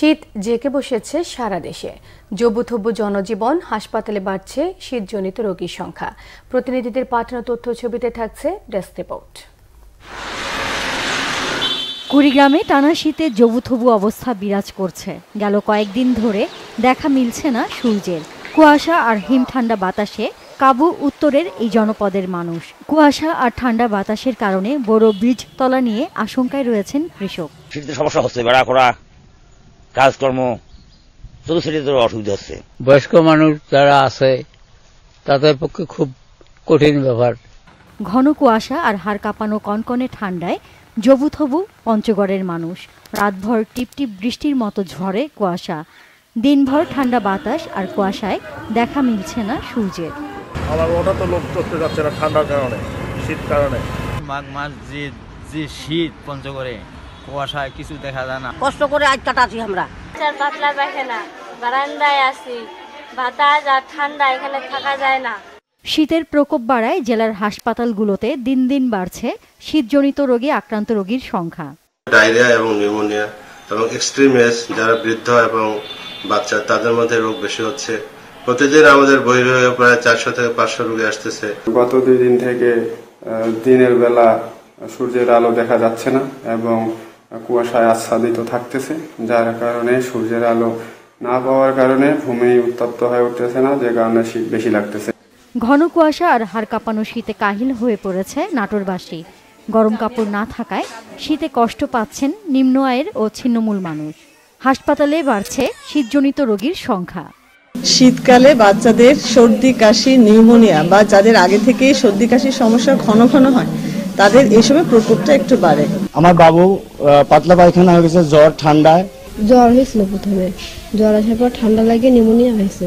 শীত জেকে বসেছে সারা দেশে। জবুথবু জনজীবন হাসপাতালে বাড়ছে শীতজনিত রোগীর সংখ্যা। প্রতিনিধিদের পাঠানো তথ্য ছবিতে থাকছে ডেস্ক রিপোর্ট। কুড়িগ্রামে টানা শীতে জবুথবু অবস্থা বিরাজ করছে। গেল কয়েকদিন ধরে দেখা মিলছে না সূর্যের। কুয়াশা আর হিম ঠান্ডা বাতাসে কাবু উত্তরের এই জনপদের মানুষ। কুয়াশা আর ঠান্ডা বাতাসের কারণে বড় বীজ তলা নিয়ে আশঙ্কায় রয়েছেন কৃষক। শীতের সমস্যা হচ্ছে বেড়া করা কাজকর্ম চতুর্থ অসুবিধা হচ্ছে। বয়স্ক মানুষ যারা আছে তাদের পক্ষে খুব কঠিন ব্যাপার ঘন কুয়াশা আর হাড় কাঁপানো কনকনে ঠান্ডায় জবুথবু পঞ্চগড়ের মানুষ। রাতভর টিপটিপ বৃষ্টির মতো ঝরে কুয়াশা। দিনভর ঠান্ডা বাতাস আর কুয়াশায় দেখা মিলছে না সূর্যের। আমার ওটা তো লোক করতে যাচ্ছে না ঠান্ডার কারণে শীত কারণে। মাঘ মাস যে যে শীত পঞ্চগড়ে কুয়াশায় কিছু দেখা যায় না। কষ্ট করে আজ কাটাচ্ছি আমরা। পাতলা পায়খানা বারান্দায় আছি। বাতাস আর ঠান্ডা এখানে থাকা যায় না। শীতের প্রকোপ বাড়ায় জেলার হাসপাতালগুলোতে দিন দিন বাড়ছে শীতজনিত রোগে আক্রান্ত রোগীর সংখ্যা। ডায়রিয়া এবং নিউমোনিয়া এবং এক্সট্রিমেস যারা বৃদ্ধ এবং বাচ্চা তাদের মধ্যে রোগ বেশি হচ্ছে। প্রতিদিন আমাদের বহির্বিভাগে প্রায় চারশো থেকে পাঁচশো রোগী আসতেছে। গত দুই দিন থেকে দিনের বেলা সূর্যের আলো দেখা যাচ্ছে না এবং কুয়াশায় আচ্ছাদিত থাকতেছে যার কারণে সূর্যের আলো না পাওয়ার কারণে ভূমি উত্তপ্ত হয়ে উঠতেছে না যে কারণে শীত বেশি লাগতেছে। ঘন কুয়াশা আর হাড় কাঁপানো শীতে কাহিল হয়ে পড়েছে নাটোরবাসী। গরম কাপড় না থাকায় শীতে কষ্ট পাচ্ছেন নিম্ন আয়ের ও ছিন্নমূল মানুষ। হাসপাতালে বাড়ছে শীতজনিত রোগীর সংখ্যা। শীতকালে বাচ্চাদের সর্দি কাশি নিউমোনিয়া বা যাদের আগে থেকে সর্দি কাশির সমস্যা ঘন ঘন হয় তাদের এসবের প্রকোপটা একটু বাড়ে। আমার বাবু পাতলা পায়খানা হয়ে গেছে জ্বর ঠান্ডায়। জ্বর হয়েছিল প্রথমে। জ্বর আসার পর ঠান্ডা লাগে নিউমোনিয়া হয়েছে।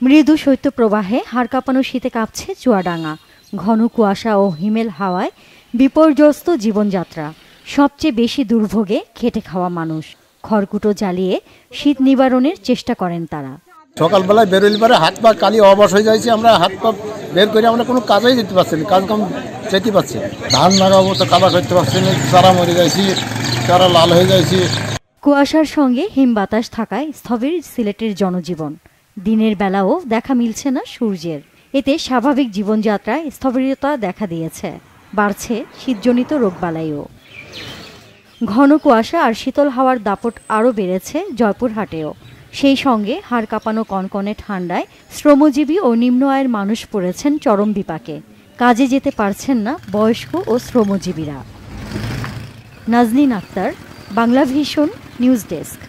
মৃদু শৈত্যপ্রবাহে হাড় কাঁপানো শীতে কাঁপছে চুয়াডাঙ্গা। ঘন কুয়াশা ও হিমেল হাওয়ায় বিপর্যস্ত জীবনযাত্রা। সবচেয়ে বেশি দুর্ভোগে খেটে খাওয়া মানুষ। খড়কুটো জ্বালিয়ে শীত নিবারণের চেষ্টা করেন তারা। সকালবেলায় বেরোলে পরে হাত পা কালি অবশ হয়ে যাচ্ছে আমরা হাত পা বের করে আমরা কোনো কাজেই দিতে পারছি না, কাজ কাম যেতে পারছি। ধান লাগা অবস্থা কাদা করতে পারছি না, চারা মরে যাইছি, চারা লাল হয়ে যাইছি। কুয়াশার সঙ্গে হিম বাতাস থাকায় স্থবির সিলেটের জনজীবন। দিনের বেলাও দেখা মিলছে না সূর্যের। এতে স্বাভাবিক জীবনযাত্রায় স্থবিরতা দেখা দিয়েছে। বাড়ছে শীতজনিত রোগবালাইও। ঘন কুয়াশা আর শীতল হাওয়ার দাপট আরও বেড়েছে জয়পুরহাটেও। সেই সঙ্গে হাড় কাঁপানো কনকনে ঠান্ডায় শ্রমজীবী ও নিম্ন আয়ের মানুষ পড়েছেন চরম বিপাকে। কাজে যেতে পারছেন না বয়স্ক ও শ্রমজীবীরা। Nazneen Akhtar, Bangla Vision, news desk.